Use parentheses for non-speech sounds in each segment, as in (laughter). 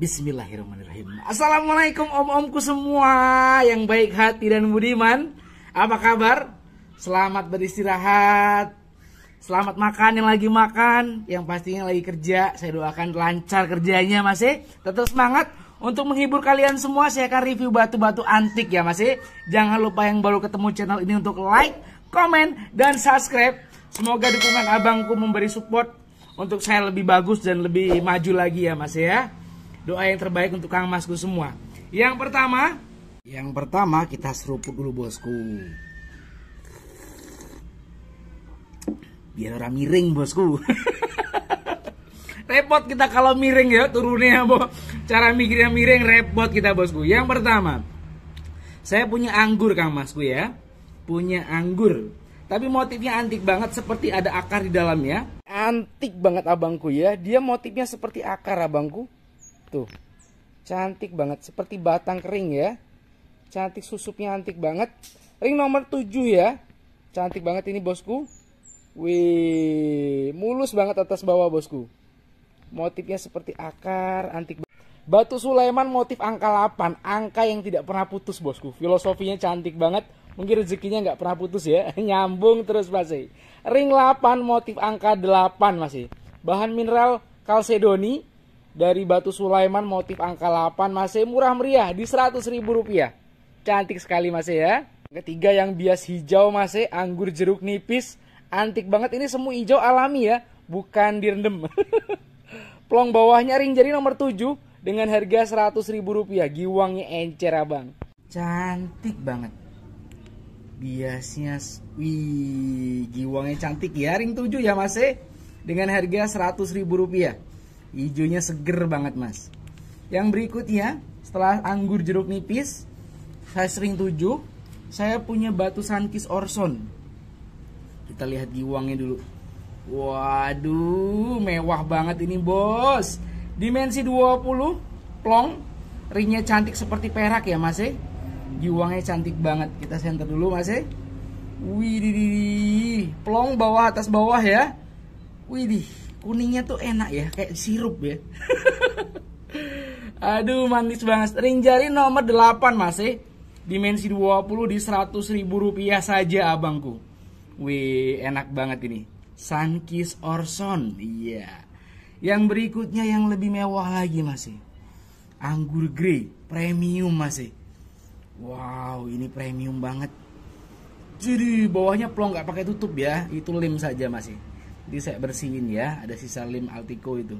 Bismillahirrahmanirrahim. Assalamualaikum om-omku semua yang baik hati dan budiman. Apa kabar? Selamat beristirahat. Selamat makan yang lagi makan, yang pastinya lagi kerja. Saya doakan lancar kerjanya masih. Tetap semangat untuk menghibur kalian semua. Saya akan review batu-batu antik ya masih. Jangan lupa yang baru ketemu channel ini untuk like, komen, dan subscribe. Semoga dukungan abangku memberi support untuk saya lebih bagus dan lebih maju lagi ya mas ya. Doa yang terbaik untuk Kang Masku semua. Yang pertama, yang pertama kita seruput dulu bosku. Biar orang miring bosku. (laughs) repot kita kalau miring ya turunnya bo. Cara mikirnya miring repot kita bosku. Yang pertama, saya punya anggur Kang Masku ya. Punya anggur. Tapi motifnya antik banget seperti ada akar di dalamnya. Antik banget abangku ya. Dia motifnya seperti akar abangku. Tuh. Cantik banget seperti batang kering ya. Cantik susupnya antik banget. Ring nomor 7 ya. Cantik banget ini bosku. Wih, mulus banget atas bawah bosku. Motifnya seperti akar, antik Batu Sulaiman motif angka 8, angka yang tidak pernah putus bosku. Filosofinya cantik banget. Mungkin rezekinya nggak pernah putus ya. (laughs) Nyambung terus masih. Ring 8 motif angka 8 masih. Bahan mineral kalsedoni dari batu Sulaiman motif angka 8 masih murah meriah di 100 ribu rupiah. Cantik sekali masih ya. Ketiga yang bias hijau masih anggur jeruk nipis. Antik banget ini semua hijau alami ya, bukan direndam. (laughs) Plong bawahnya ring jari nomor 7 dengan harga 100 ribu rupiah. Giwangnya encer abang. Cantik banget. Biasnya, wih, giwangnya cantik ya. Ring 7 ya masih dengan harga 100 ribu rupiah. Hijaunya seger banget mas. Yang berikutnya setelah anggur jeruk nipis saya sering 7 saya punya batu sankis orson. Kita lihat giwangnya dulu. Waduh, mewah banget ini bos. Dimensi 20, plong, ringnya cantik seperti perak ya mas eh. Giwangnya cantik banget. Kita center dulu mas eh. Wih, plong bawah atas bawah ya. Wih, kuningnya tuh enak ya kayak sirup ya. (laughs) Aduh manis banget. Ring jari nomor 8 masih eh. dimensi 20 di 100 ribu rupiah saja abangku. Wih enak banget ini. Sunkist Orson iya. Yang berikutnya yang lebih mewah lagi masih anggur grey premium masih wow ini premium banget. Jadi bawahnya plong nggak pakai tutup ya. Itu lem saja masih jadi saya bersihin ya ada sisa lem Altico itu.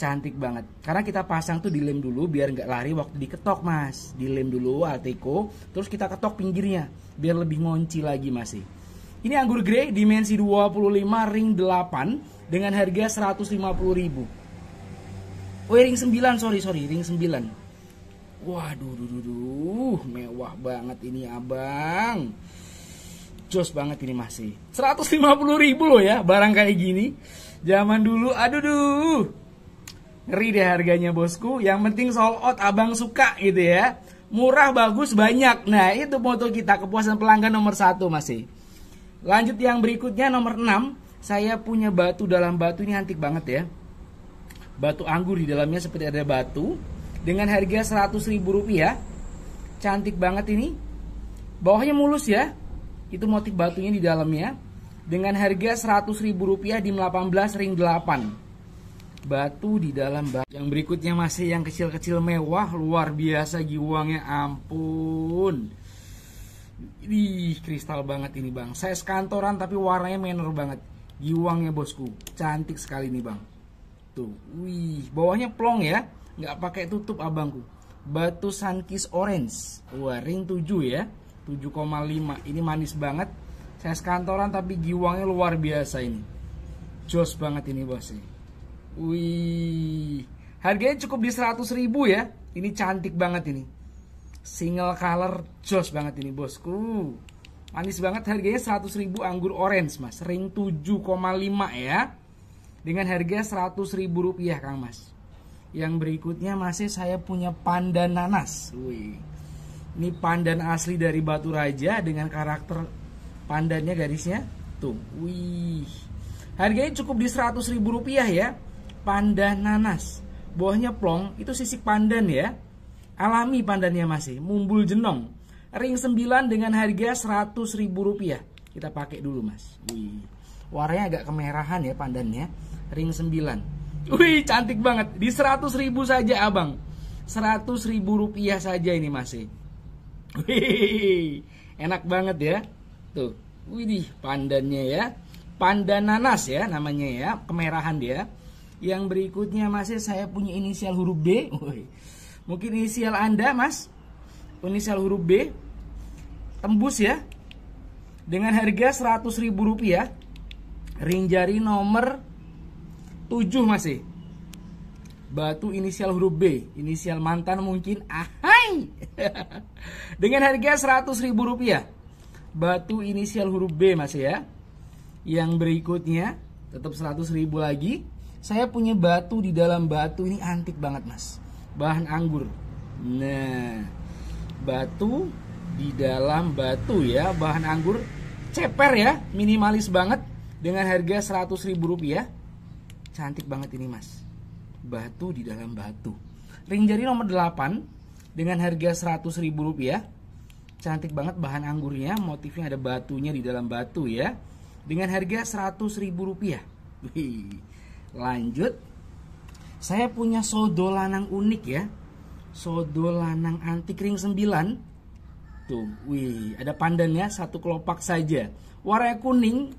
Cantik banget. Karena kita pasang tuh dilem dulu biar nggak lari waktu diketok mas. Dilem dulu Altico terus kita ketok pinggirnya biar lebih ngonci lagi masih ini anggur grey dimensi 25 ring 8 dengan harga 150 ribu. Oh ring 9 sorry sorry ring 9 waduh duh, duh, duh, mewah banget ini abang jos banget ini masih. 150 ribu loh ya barang kayak gini. Zaman dulu aduh duh. Ngeri deh harganya bosku. Yang penting sold out abang suka gitu ya. Murah bagus banyak. Nah itu moto kita kepuasan pelanggan nomor satu masih. Lanjut yang berikutnya nomor 6 saya punya batu dalam batu ini antik banget ya. Batu anggur di dalamnya seperti ada batu. Dengan harga 100 ribu rupiah. Cantik banget ini. Bawahnya mulus ya itu motif batunya di dalamnya. Dengan harga Rp100.000 di 18 ring 8 batu di dalam batu yang berikutnya masih yang kecil-kecil mewah. Luar biasa giwangnya ampun. Ih, kristal banget ini bang. Saya sekantoran tapi warnanya menor banget. Giwangnya bosku. Cantik sekali nih bang. Tuh. Wih bawahnya plong ya. Nggak pakai tutup abangku. Batu sunkist orange. Wah ring 7 ya 7,5 ini manis banget. Saya sekantoran tapi giwangnya luar biasa ini. Jos banget ini bos wih. Harganya cukup di 100 ribu ya. Ini cantik banget ini. Single color jos banget ini bosku. Manis banget harganya 100 ribu anggur orange mas. Ring 7,5 ya. Dengan harga 100 ribu rupiah kang mas. Yang berikutnya masih saya punya pandan nanas. Wih ini pandan asli dari Batu Raja dengan karakter pandannya garisnya. Tuh, wih. Harganya cukup di 100 ribu rupiah ya. Pandan nanas. bawahnya plong, itu sisik pandan ya. Alami pandannya masih, mumbul jenong. Ring 9 dengan harga 100 ribu rupiah. Kita pakai dulu mas. Wih, warnanya agak kemerahan ya pandannya. Ring 9. Wih, cantik banget. Di 100 ribu saja abang. 100 ribu rupiah saja ini masih. Wih, enak banget ya. Tuh, widih pandannya ya. Pandan nanas ya namanya ya, kemerahan dia. Yang berikutnya masih saya punya inisial huruf B. Wih. Mungkin inisial Anda, Mas. Inisial huruf B. Tembus ya. Dengan harga 100 ribu rupiah. Ring jari nomor 7 masih. Batu inisial huruf B. Inisial mantan mungkin. Ahai. (laughs) Dengan harga 100 ribu rupiah. Batu inisial huruf B masih ya. Yang berikutnya tetap 100 ribu lagi. Saya punya batu di dalam batu ini antik banget mas. Bahan anggur. Nah batu di dalam batu ya. Bahan anggur ceper ya. Minimalis banget. Dengan harga 100 ribu rupiah. Cantik banget ini mas. Batu di dalam batu. Ring jari nomor 8 dengan harga 100 ribu rupiah cantik banget bahan anggurnya motifnya ada batunya di dalam batu ya dengan harga 100 ribu rupiah Wih Lanjut. Saya punya sodo lanang unik ya. Sodo lanang antik ring 9. Tuh, wih, ada pandannya satu kelopak saja. Warnanya kuning.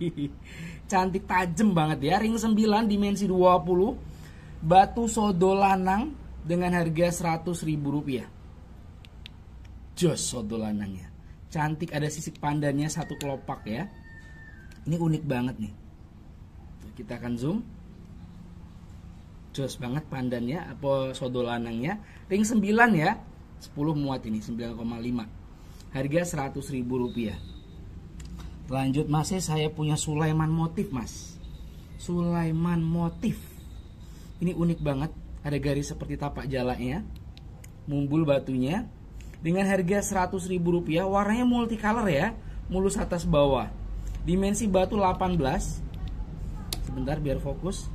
(laughs) Cantik tajam banget ya. Ring 9 dimensi 20. Batu sodo lanang dengan harga 100 ribu rupiah. Jos sodo lanangnya. Cantik ada sisik pandannya satu kelopak ya. Ini unik banget nih. Kita akan zoom. Jos banget pandannya apa sodo lanangnya ring 9 ya. 10 muat ini 9,5 harga 100 ribu rupiah. Lanjut masih saya punya Sulaiman motif mas. Sulaiman motif. Ini unik banget ada garis seperti tapak jalanya mumbul batunya. Dengan harga 100 ribu rupiah warnanya multicolor ya mulus atas bawah. Dimensi batu 18 sebentar biar fokus.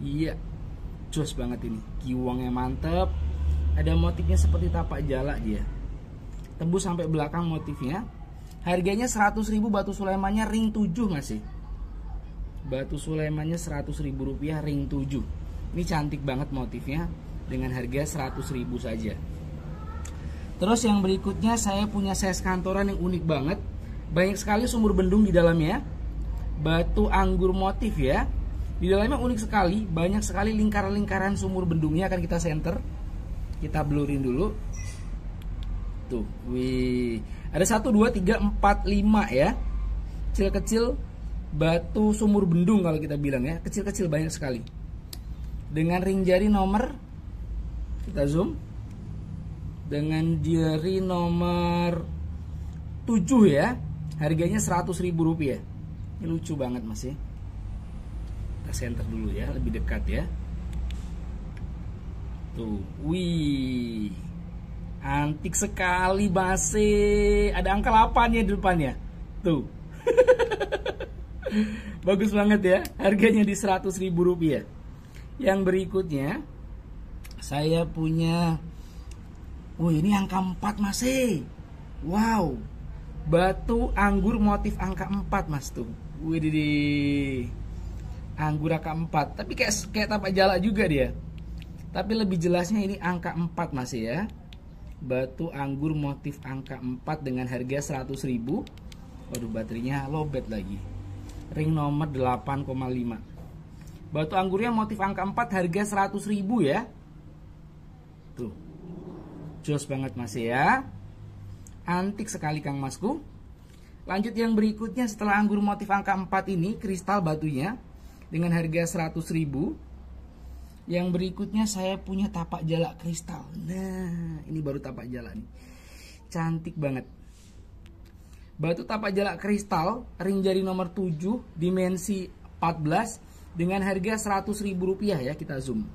Iya jos banget ini. Kiwangnya mantep. Ada motifnya seperti tapak jala dia. Tembus sampai belakang motifnya. Harganya 100 ribu batu sulaimannya ring 7 masih batu sulaimannya 100 ribu rupiah ring 7 ini cantik banget motifnya dengan harga 100 ribu saja terus yang berikutnya saya punya size kantoran yang unik banget banyak sekali sumur bendung di dalamnya batu anggur motif ya. Di dalamnya unik sekali, banyak sekali lingkaran-lingkaran sumur bendungnya akan kita center. Kita blurin dulu. Tuh, wih. Ada 1 2 3 4 5 ya. Kecil-kecil batu sumur bendung kalau kita bilang ya. Kecil-kecil banyak sekali. Dengan ring jari nomor kita zoom. Dengan jari nomor 7 ya. Harganya 100 ribu rupiah. Ini lucu banget mas ya. Kita center dulu ya lebih dekat ya. Tuh wih. Antik sekali base. Ada angka 8 ya di depannya tuh. (laughs) Bagus banget ya harganya di 100 ribu rupiah yang berikutnya saya punya Wih ini angka 4 masih Wow Batu anggur motif angka 4 mas tuh Widih. Anggur angka 4. Tapi kayak kayak tapak jala juga dia. Tapi lebih jelasnya ini angka 4 masih ya. Batu anggur motif angka 4 dengan harga 100 ribu Waduh baterainya lobet lagi. Ring nomor 8,5. Batu anggurnya motif angka 4 harga 100 ribu ya. Tuh. Jos banget masih ya. Antik sekali Kang Masku. Lanjut yang berikutnya setelah anggur motif angka 4 ini kristal batunya dengan harga 100 ribu. Yang berikutnya saya punya tapak jala kristal. Nah, ini baru tapak jala nih. Cantik banget. Batu tapak jala kristal ring jari nomor 7 dimensi 14 dengan harga 100 ribu rupiah ya kita zoom.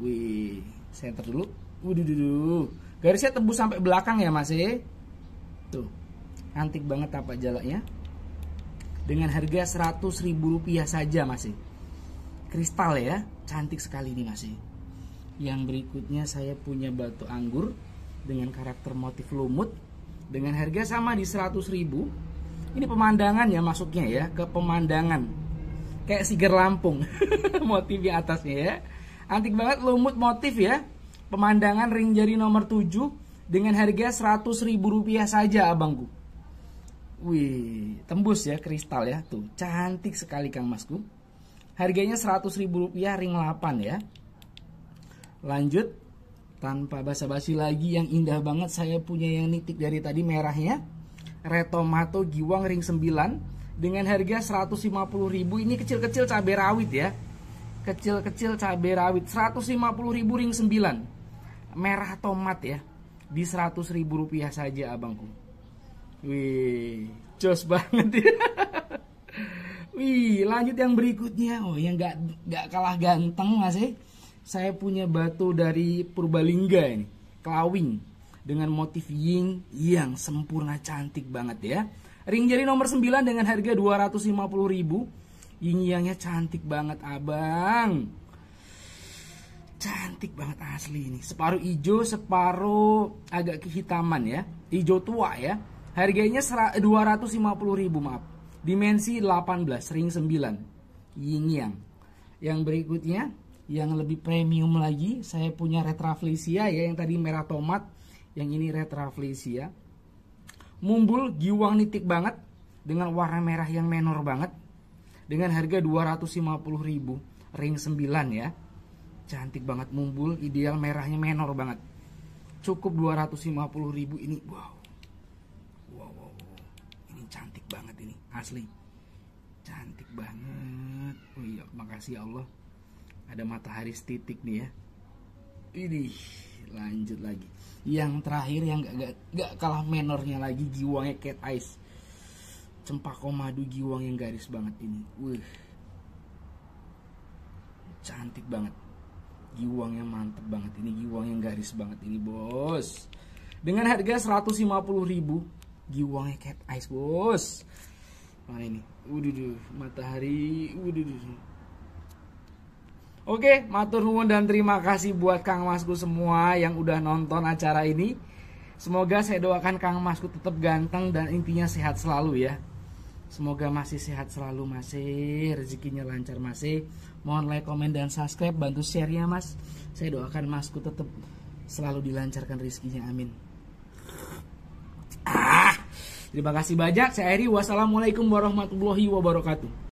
Wih, center dulu. Waduh, garisnya tembus sampai belakang ya mas ya. Tuh antik banget tapak jalaknya. Dengan harga 100 ribu rupiah saja masih kristal ya cantik sekali nih masih yang berikutnya saya punya batu anggur dengan karakter motif lumut. Dengan harga sama di 100 ribu. Ini pemandangan ya masuknya ya ke pemandangan kayak siger Lampung. (laughs) Motif di atasnya ya. Antik banget lumut motif ya. Pemandangan ring jari nomor 7 dengan harga 100 ribu rupiah saja abangku. Wih tembus ya kristal ya. Tuh cantik sekali Kang Masku. Harganya 100 ribu rupiah ring 8 ya. Lanjut. Tanpa basa-basi lagi yang indah banget saya punya yang nitik dari tadi merahnya. Retomato Giwang ring 9 dengan harga 150.000 ini kecil-kecil cabai rawit ya. Kecil-kecil cabai rawit 150.000 ring 9 merah tomat ya di 100.000 rupiah saja abangku wih jos banget ya. (laughs) Wih lanjut yang berikutnya. Oh yang nggak nggak kalah ganteng masih saya punya batu dari Purbalingga ini, Kelawing dengan motif yin yang sempurna cantik banget ya. Ring jari nomor 9 dengan harga 250.000. Yin yangnya cantik banget, Abang. Cantik banget asli ini. Separuh hijau, separuh agak kehitaman ya. Hijau tua ya. Harganya 250.000 maaf. Dimensi 18, ring 9. Yin yang. Yang berikutnya yang lebih premium lagi saya punya retraflesia ya yang tadi merah tomat yang ini retraflesia mumbul giwang nitik banget dengan warna merah yang menor banget dengan harga 250.000 ring 9 ya. Cantik banget mumbul ideal merahnya menor banget. Cukup 250.000 ini wow. Wow wow, wow. ini cantik banget ini asli. Cantik banget. Oh iya makasih ya Allah. Ada matahari setitik nih ya. Ini lanjut lagi. Yang terakhir yang gak, gak, gak kalah menornya lagi giwangnya cat ice. Cempako madu giwang yang garis banget ini. Wih. Cantik banget. Giwang yang mantep banget ini giwang yang garis banget ini bos. Dengan harga 150 ribu giwangnya cat ice bos. Mana ini? Udah matahari. Udah Oke, matur nuwun dan terima kasih buat Kang Masku semua yang udah nonton acara ini. Semoga saya doakan Kang Masku tetap ganteng dan intinya sehat selalu ya. Semoga masih sehat selalu masih, rezekinya lancar masih. Mohon like, komen dan subscribe, bantu share ya Mas. Saya doakan Masku tetap selalu dilancarkan rezekinya. Amin. Ah, terima kasih banyak. Saya Eri. Wassalamualaikum warahmatullahi wabarakatuh.